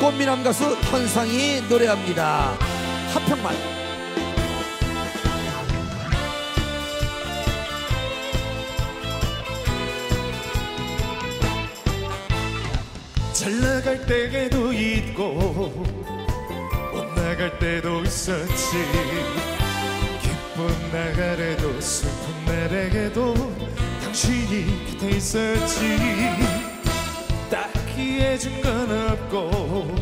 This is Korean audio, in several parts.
꽃미남 가수 현상이 노래합니다. 한평만. 잘 나갈 때에도 있고 못 나갈 때도 있었지 기쁜 나날에도 슬픈 날에도 당신이 곁에 있었지 해준 건 없고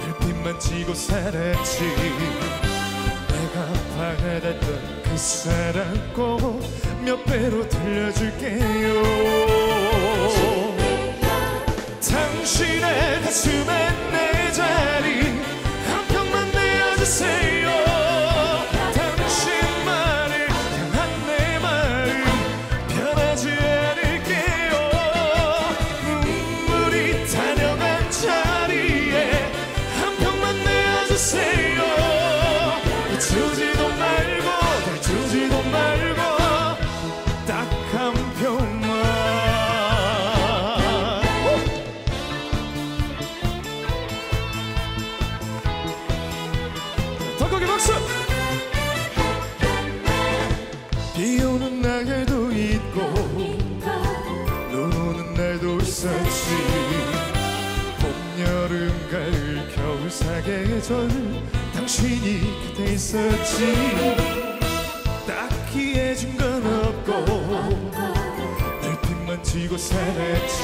별빛만 치고 살았지. 내가 바라던 그 사랑 꼭 몇 배로 돌려줄게요. 당신의 가슴에 내 자리 사계절 당신이 곁에 있었지. 딱히 해준 건 없고 별빛만 치고 살았지.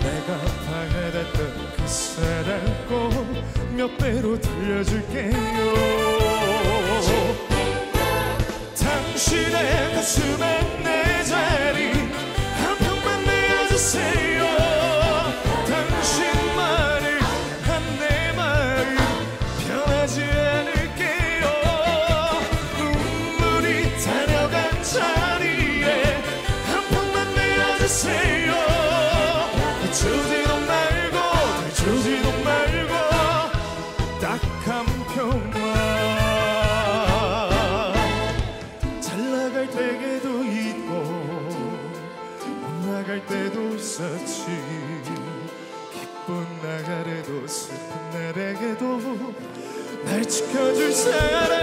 내가 바라던 그 사랑 꼭몇 배로 돌려줄게요. 당신의 가슴에 내 자리 한 평만 내어주세요 주지도 말고 주지도 말고 딱한 평만. 잘 나갈 때에도 있고 못 나갈 때도 있었지. 기쁜 나날에도 슬픈 날에게도 날 지켜줄 사람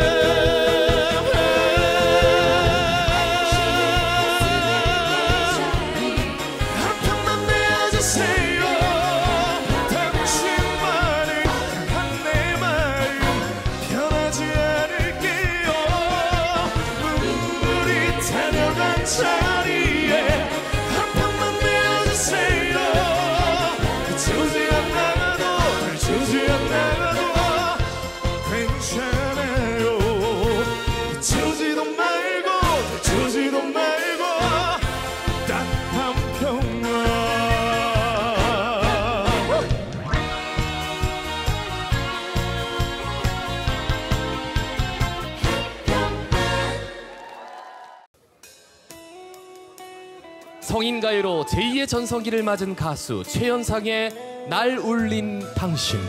성인 가요로 제2의 전성기를 맞은 가수 최연상의 날 울린 당신.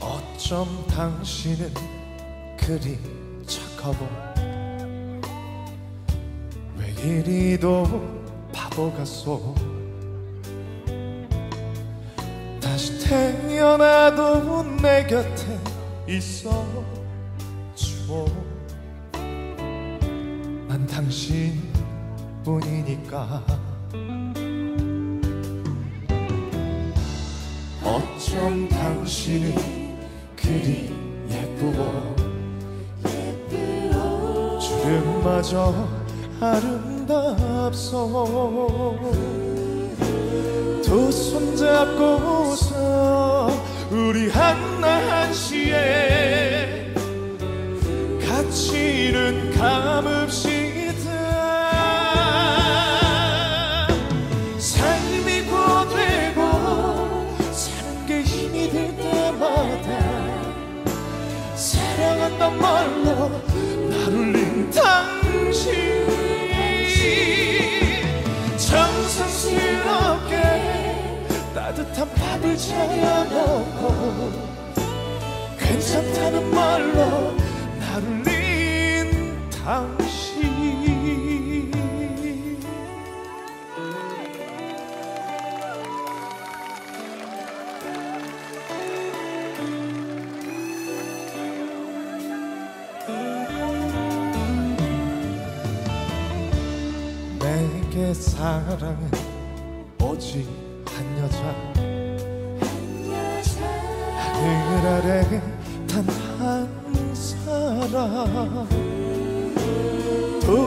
어쩜 당신은 그리 착하고 왜 이리도 바보 같소? 다시 태어나도 내 곁에 있어 줘. 난 당신 뿐이니까 어쩜 당신은 그리 예쁘고 주름마저 아름답소 두 손 잡고서 우리 한날 한시에 같이는 감읍시다 삶이 고되고 사는 게 힘이 될 때마다 사랑한단 말로 날 울린 당신 정성스럽게 따뜻한 밥을 차려놓고 괜찮다는 말로 당신. 내게 사랑은 오직 한 여자 한 여자. 하늘 아래 단 한 사람.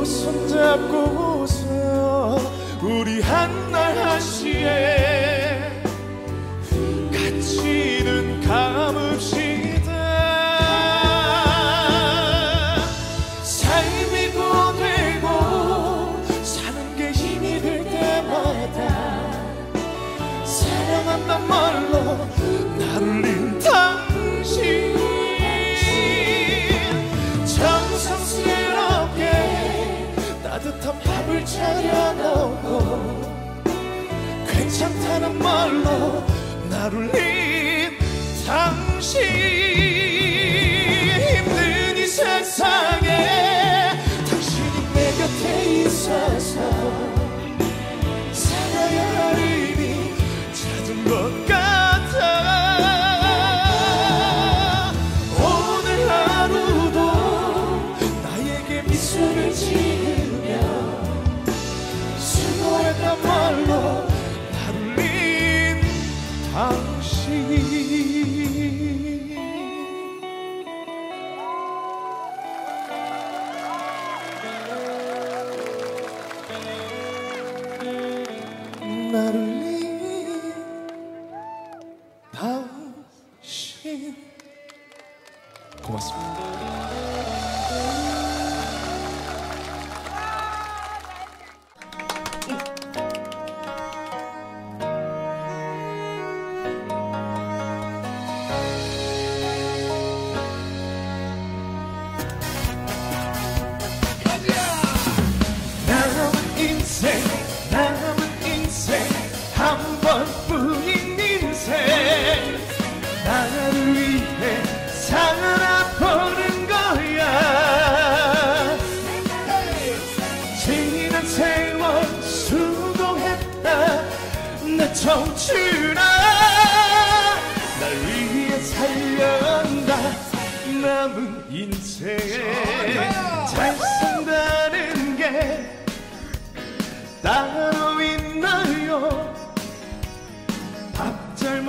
손잡고 웃어요. 우리 한날 한시에 차려놓고 괜찮다는 말로 날울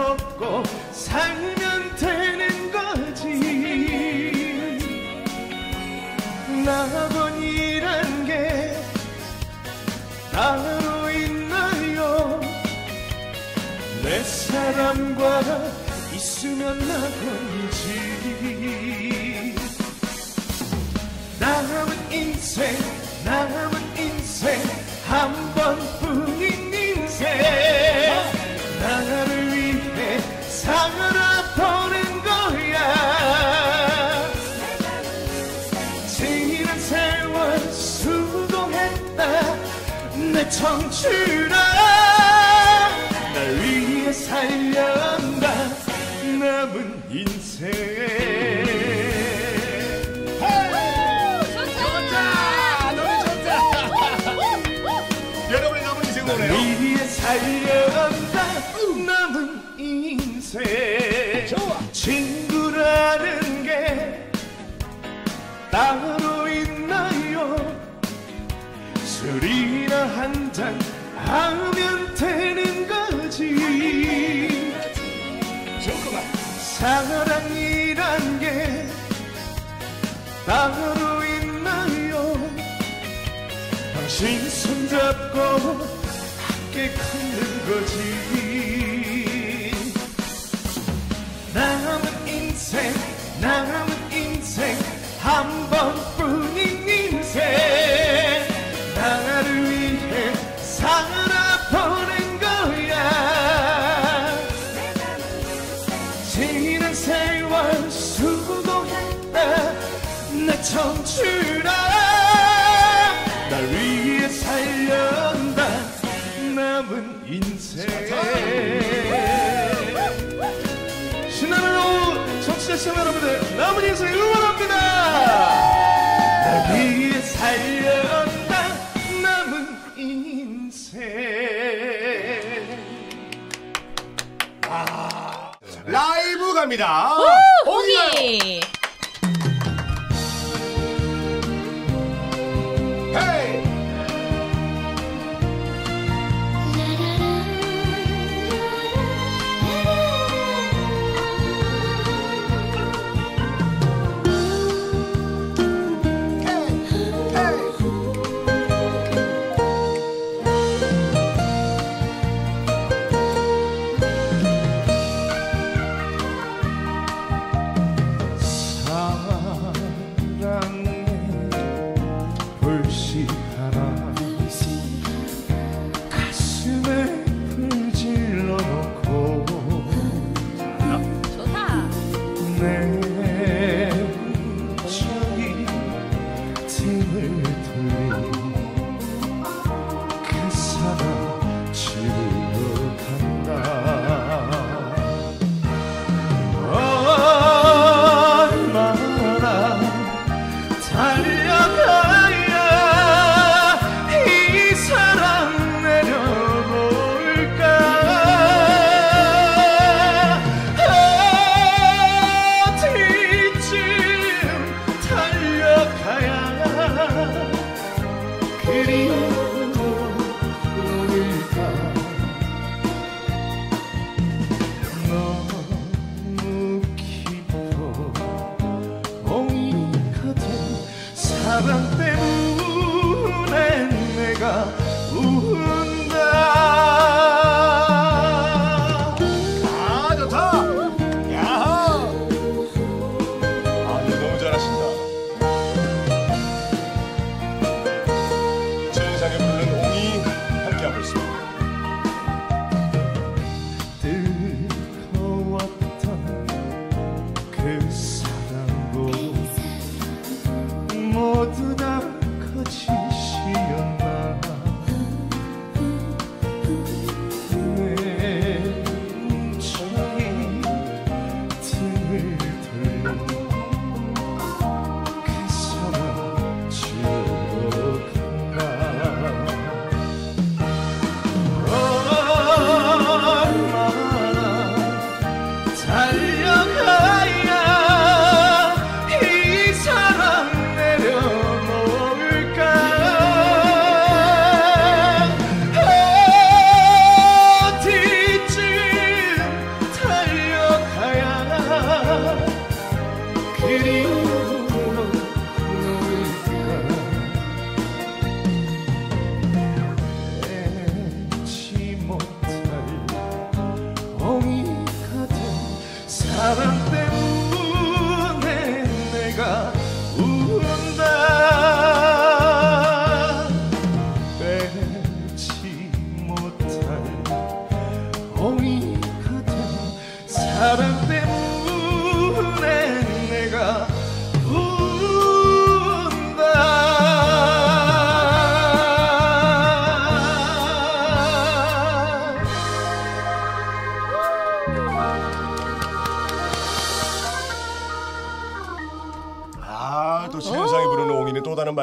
먹고 살면 되는 거지. 나번이란 게 따로 있나요? 내 사람과 있으면 나건지 남은 인생 남은 인생 청춘아 날 위해 살려한다 남은 인생 좋다. 노래 좋다. 여러분의 남은 인생 노래요. 남은 인생 친구라는 게 따로 있나요 술이나 한 잔 하면 되는 거지. 좋구만. 사랑이란 게 따로 있나요? 당신 손잡고 함께 걷는 거지. 남은 인생 남은 인생 한 번뿐인 인생 오후 청취자 시청 여러분들 남은 인생 응원합니다. 날 위해 살려한다 남은 인생. 라이브 갑니다. 오기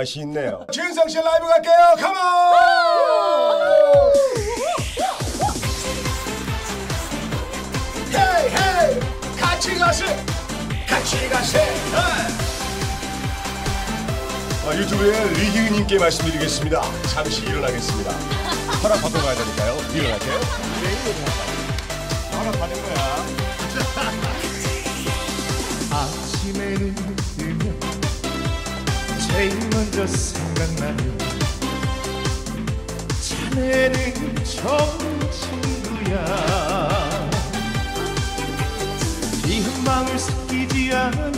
맛이 있네요. 준성 씨 라이브 갈게요. 컴온! 헤이 헤이 같이 가세 같이 가세 아, 유튜브에 리기은님께 말씀드리겠습니다. 잠시 일어나겠습니다. 허락 받고 가야 되니까요. 일어나세요. 네, 허락 받은 거야. 아침에는 제일 먼저 생각나요 자네는 좋은 친구야. 비흠망을 섞이지 않은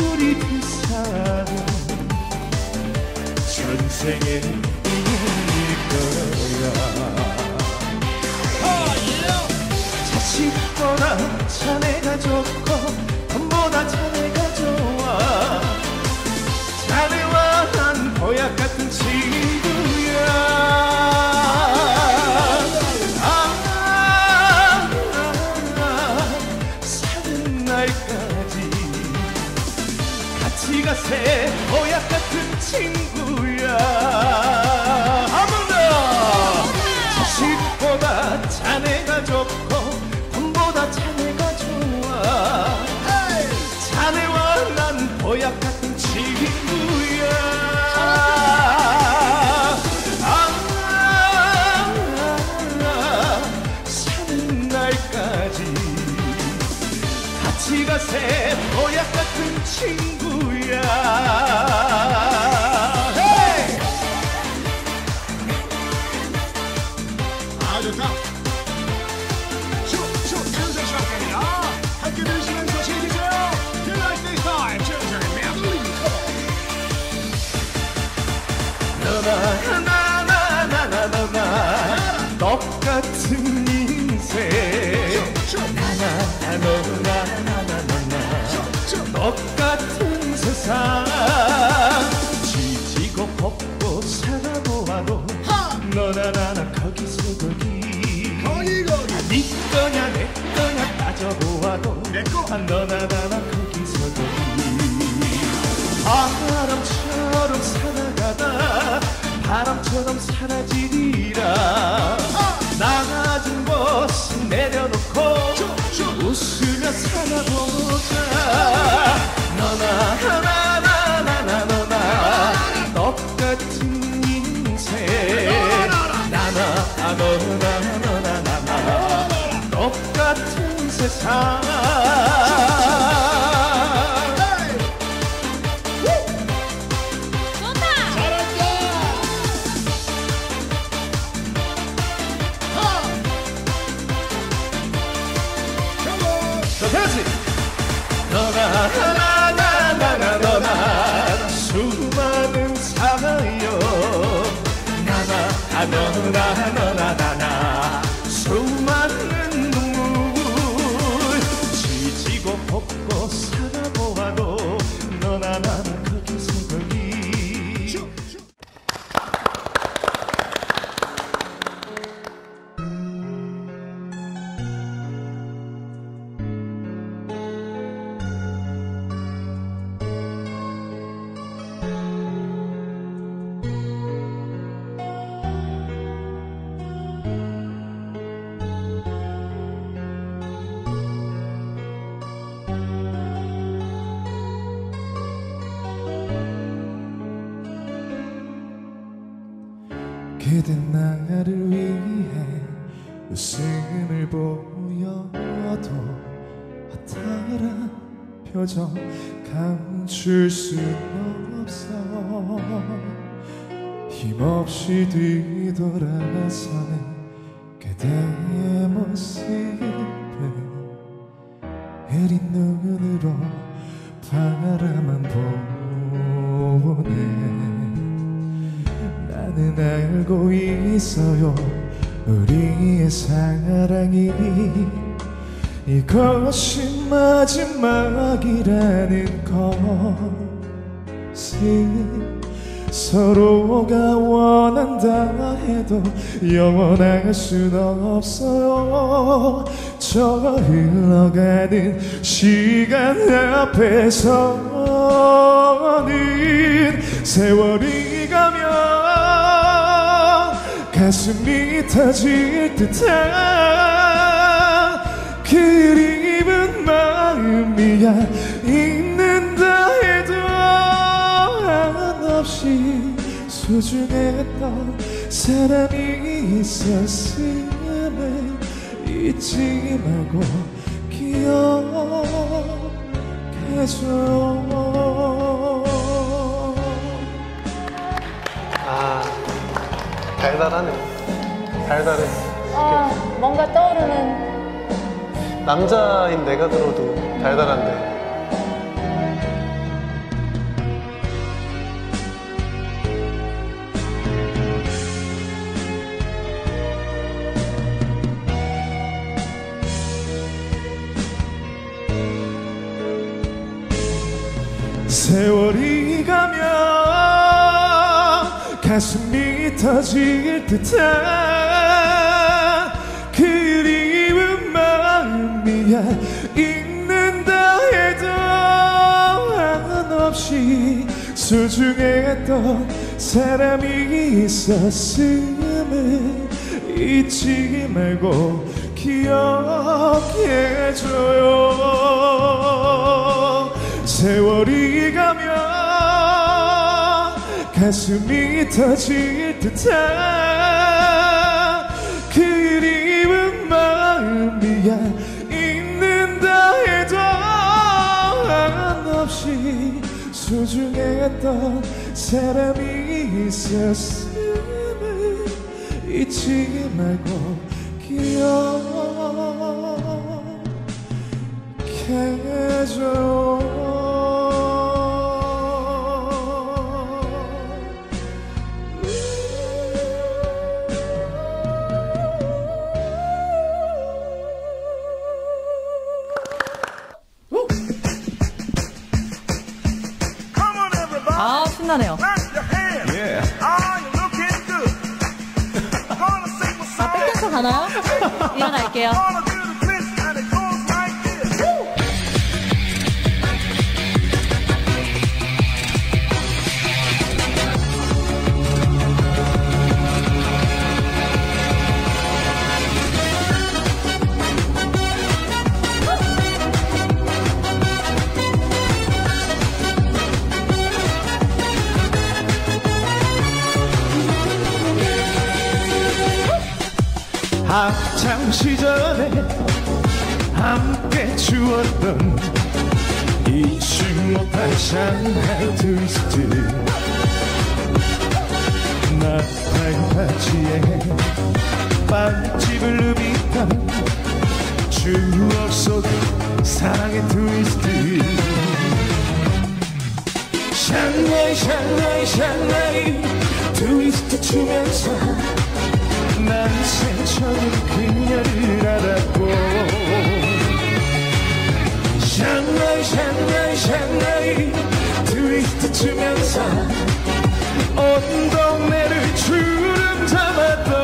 우리 그 두 사람 전생에 이길 거야. 나 나나나나나나 똑같은 인생. 나나 너나 나나나나 똑같은 세상. 지지고 볶고 살아보아도 너나 나나 거기서 거기. 거기 거기. 네 거냐 내 거냐 따져보아도 아, 너나 나나 거기서 거기. 바람처럼 살아가다 바람처럼 사라지리라. 나가진 것은 내려놓고 웃으며 살아보자. 너나 나나나나 너나 똑같은 인생. 나나 아, 너나 너나 나나 똑같은 세상 나 나나나나 너나. 수많은 사나이여 나나 아 너나 너나 나나 표정 감출 수 없어. 힘없이 뒤돌아서는 그대의 모습을 흐린 눈으로 바라만 보네. 나는 알고 있어요. 우리의 사랑이 이것이 마지막이라는 것을 서로가 원한다 해도 영원할 순 없어요. 저 흘러가는 시간 앞에서는 세월이 가면 가슴이 터질 듯한 그리운 마음이야. 있는다 해도 한없이 소중했던 사람이 있었음을 잊지 말고 기억해줘. 아 달달하네. 달달해. 아, 뭔가 떠오르는 남자인 내가 들어도 달달한데. 세월이 가면 가슴이 터질 듯한 소중했던 사람이 있었음을 잊지 말고 기억해줘요. 세월이 가면 가슴이 터질 듯한 소중했던 사람이 있었음을 잊지 말고 기억해줘 아, 가나요? 일어날게요. 추었던 잊지 못할 샹하이 트위스트. 나팔 바지에 빵집을 누비던 추억 속 사랑의 트위스트. 샹하이 샹하이 샹하이 트위스트 추면서 난생처음 그녀를 알았고 샹하이 샹하이 샹하이 트위스트 추면서 온 동네를 주름 잡았던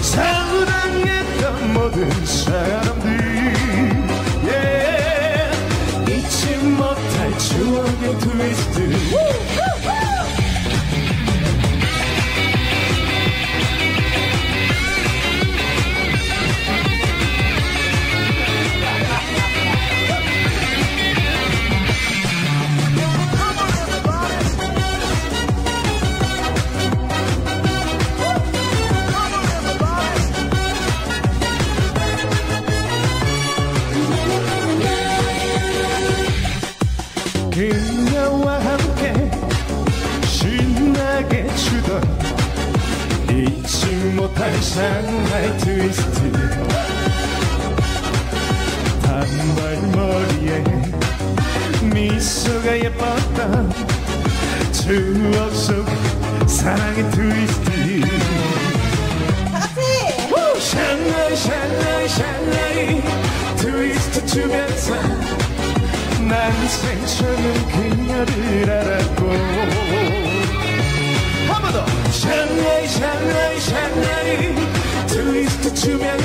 사랑했던 모든 사람들 yeah. 잊지 못할 추억의 트위스트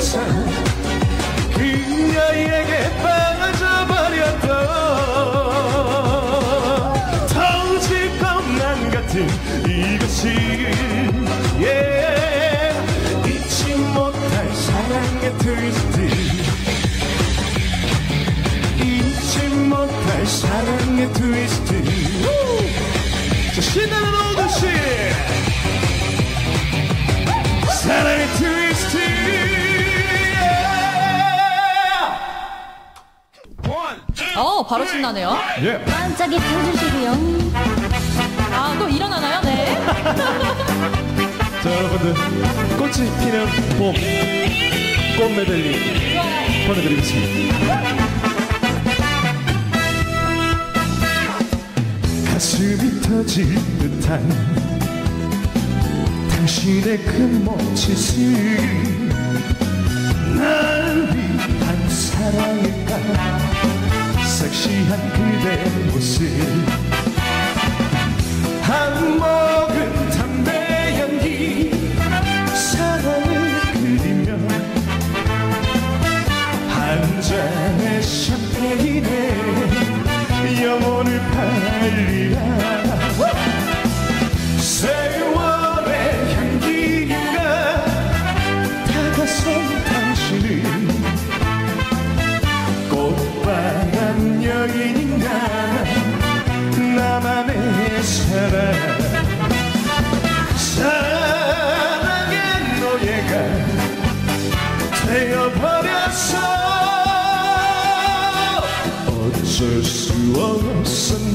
추면서 그녀에게 빠져버렸던 터질 것만 같은 이것이 yeah. 잊지 못할 사랑의 트위스트. 잊지 못할 사랑의 트위스트. 자 신나는 오도시 사랑의 트위스트 어, 바로 신나네요. 예. 반짝이 펴주시고요. 아, 또 일어나나요? 네. 자 여러분들 꽃이 피는 봄 꽃 메들리 보내드리겠습니다 가슴이 터질 듯한 당신의 그 몸짓을 날 위한 사랑일까 섹시한 그대 모습. 한모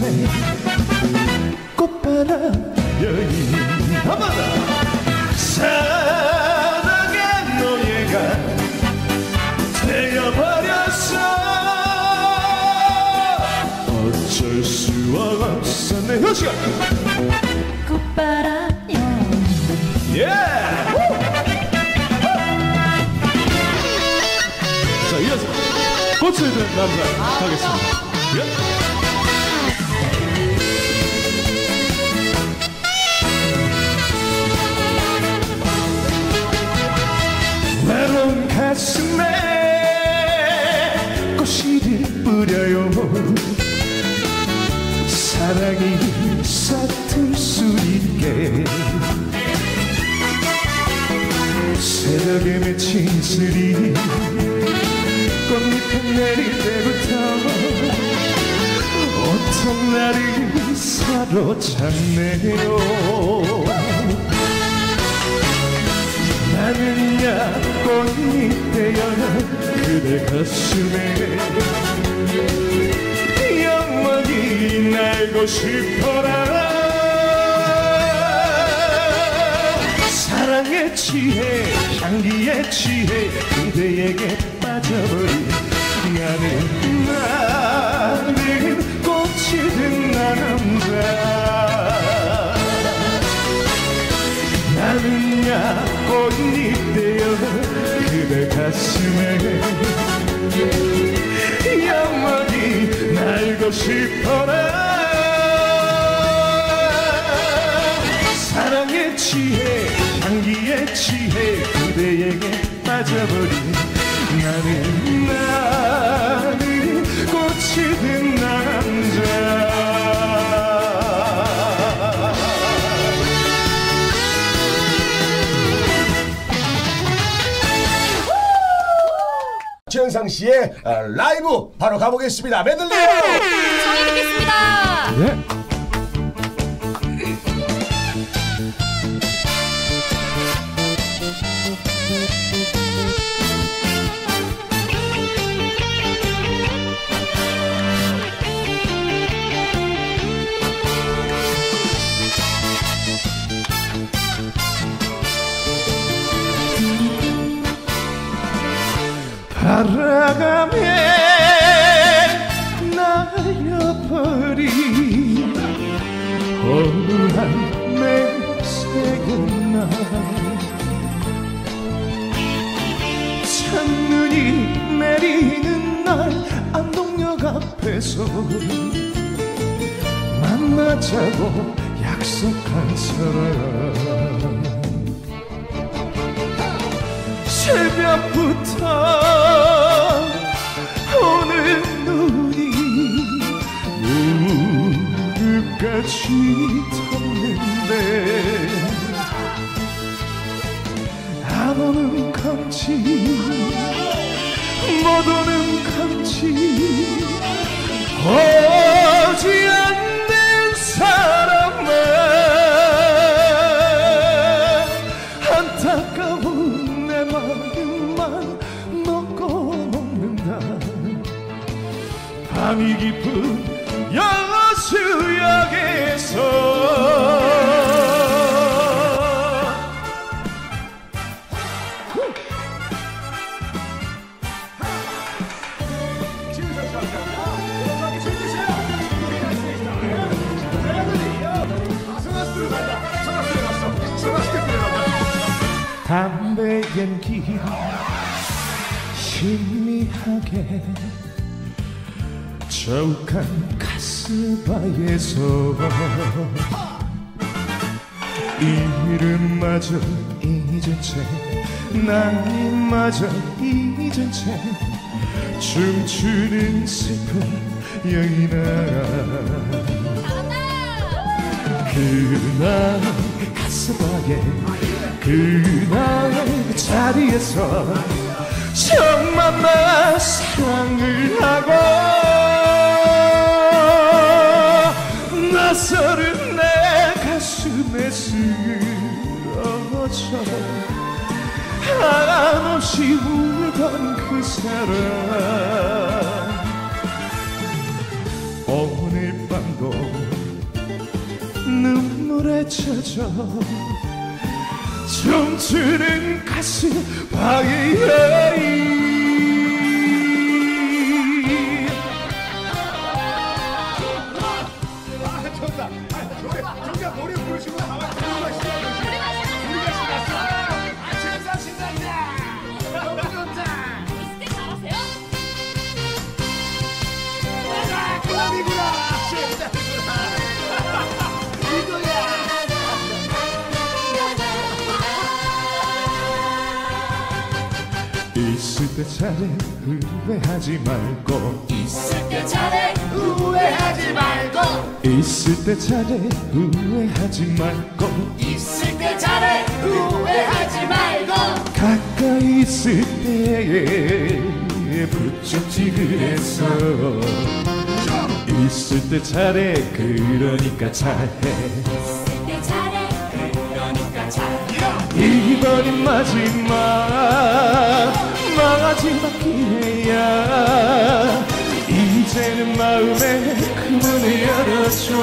없었네 꽃바람 여인 한번더 사랑의 노예가 되어버렸어 어쩔 수 없었네 효시가 꽃바람 여 예! 자, 이어서 꽃을 든 남자 가겠습니다. 새벽에 맺힌 이슬이 꽃잎에 내릴 때부터 어떤 나를 사로잡네요. 나는 야 꽃잎 되어 그대 가슴에 영원히 날고 싶어라 사랑에 취해 향기에 취해 그대에게 빠져버린 나는 나는 꽃이 든 남자 나는 야 꽃잎 되어 그대 가슴에 영원히 날고 싶어라. 사랑에 취해 향기에 취해 그대에게 빠져버린 나는 나는 꽃이 든 남자 최현상 씨의 어, 라이브 바로 가보겠습니다. 메들리. 청해 듣겠습니다. 바라가며 날려버린 허무한 맹세의 날 첫눈이 내리는 날 안동역 앞에서 만나자고 약속한 사람 새벽부터 오는 눈이 무릎까지 덮는데 안 오는 밤이 깊은 여수역에서. 담배 연기 희미하게 저욱한 가스바에서 이름마저 잊은 채 나이마저 잊은 채 춤추는 슬픈 여인아 그날 가스바에 그날 그 자리에서 정말 나 사랑을 하고 낯설은 내 가슴에 쓰러져 한없이 울던 그 사람. 오늘 밤도 눈물에 젖어 춤추는 가슴 바위에 때 잘해 후회하지 말고. 있을 때 잘해 후회하지 말고. 있을 때 잘해 후회하지 말고. 있을 때 잘해 후회하지 말고. 가까이 있을 때에 붙잡지 그래서. 있을 때 잘해 그러니까 잘해. 있을 때 잘해 그러니까 잘해. 이번이 마지막 마지막 기회야. 이제는 마음에 그 문을 열어줘.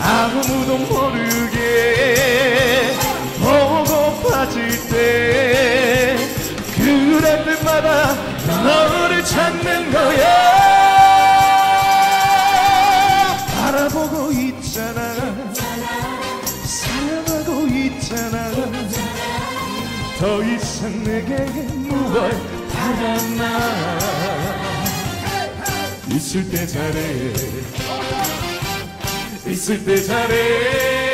아무도 모르게 보고 빠질 때 그럴 때마다 너를 찾는 거야. 바라보고 있잖아. 사랑하고 있잖아 더 이상 내게 무얼 바라나 있을 때 잘해 있을 때 잘해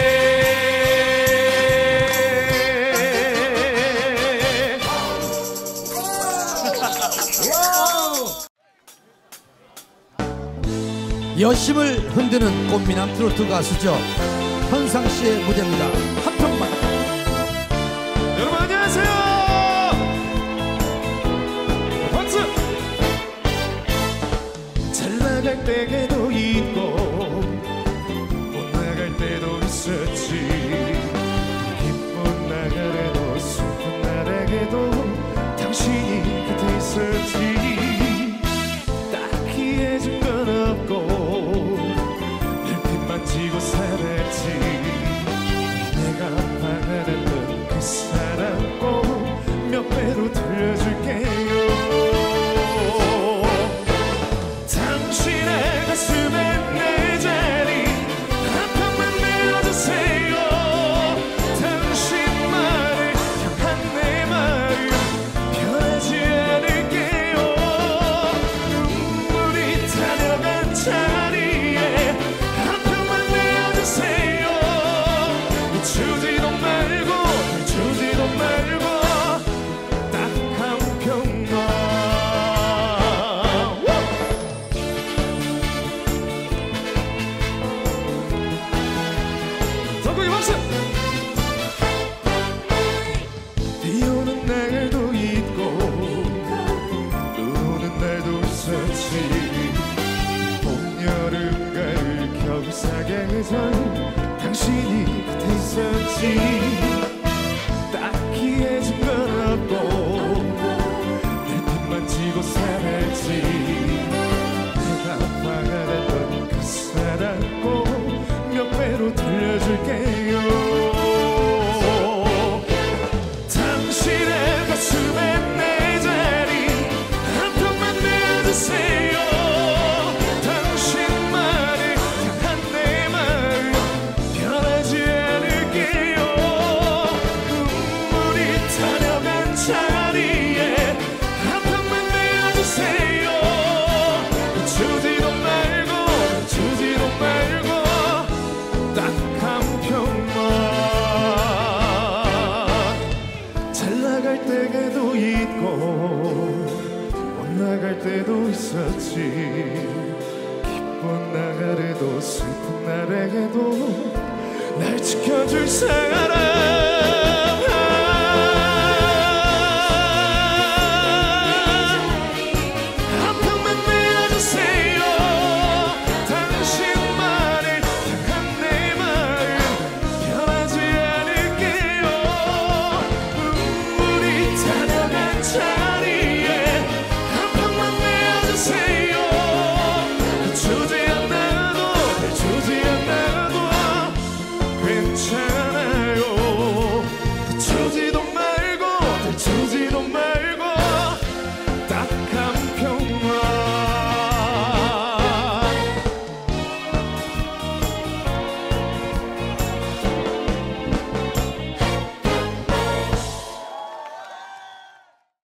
여심을 흔드는 꽃미남 트로트 가수죠. 현상 씨의 무대입니다. 한 평만. 나갈 때에도 있고 못 나갈 때도 있었지. 기쁜 나날에도 슬픈 날에게도 당신이 곁에 있었지. 딱히 해준 건 없고 별빛만 지고 살았지. 내가 바라던 그 사랑 꼭몇 배로 돌려줄게요 때도 있었지. 기쁜 나날에도 슬픈 날에게도 날 지켜줄 사람